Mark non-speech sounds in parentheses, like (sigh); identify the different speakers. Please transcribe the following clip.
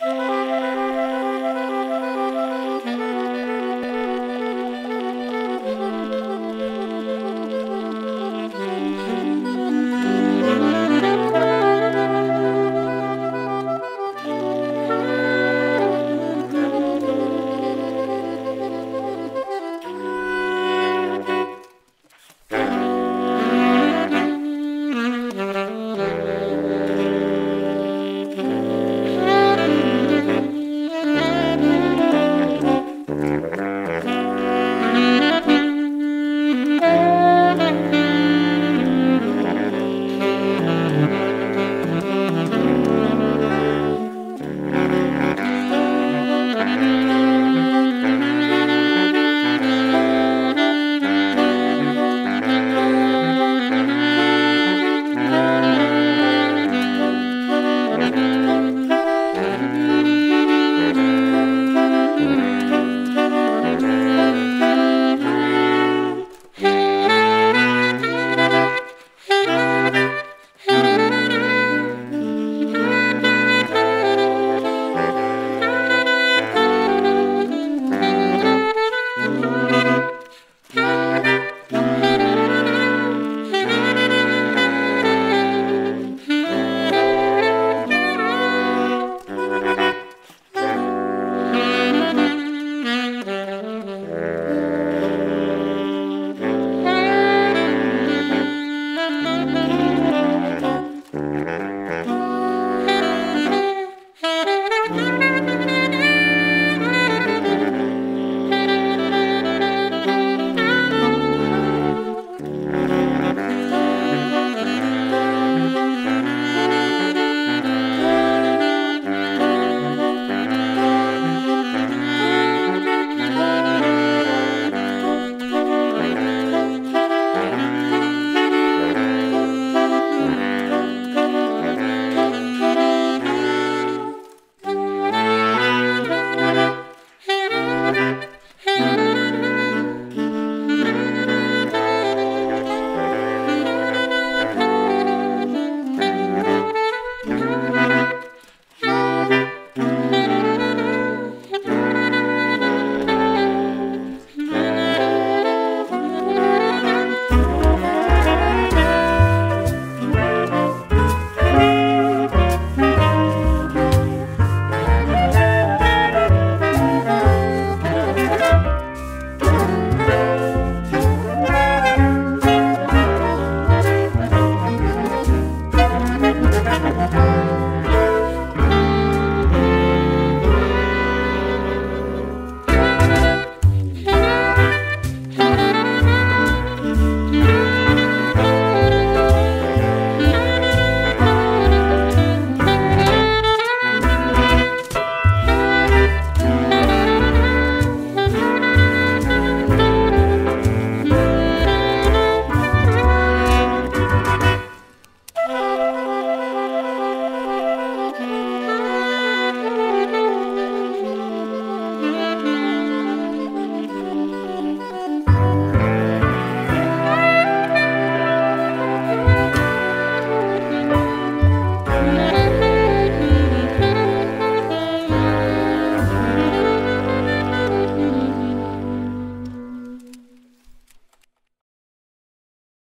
Speaker 1: Bye. (laughs)